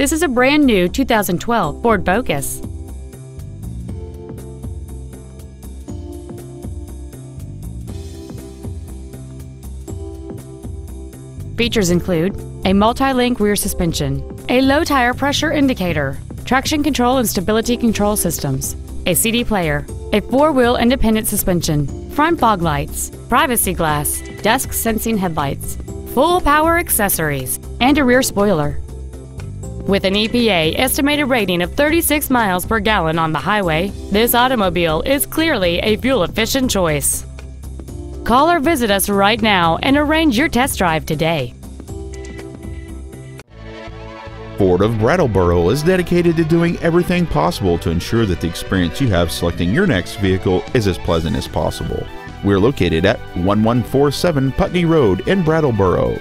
This is a brand new 2012 Ford Focus. Features include a multi-link rear suspension, a low tire pressure indicator, traction control and stability control systems, a CD player, a four-wheel independent suspension, front fog lights, privacy glass, dusk sensing headlights, full power accessories, and a rear spoiler. With an EPA estimated rating of 36 miles per gallon on the highway, this automobile is clearly a fuel-efficient choice. Call or visit us right now and arrange your test drive today. Ford of Brattleboro is dedicated to doing everything possible to ensure that the experience you have selecting your next vehicle is as pleasant as possible. We're located at 1147 Putney Road in Brattleboro.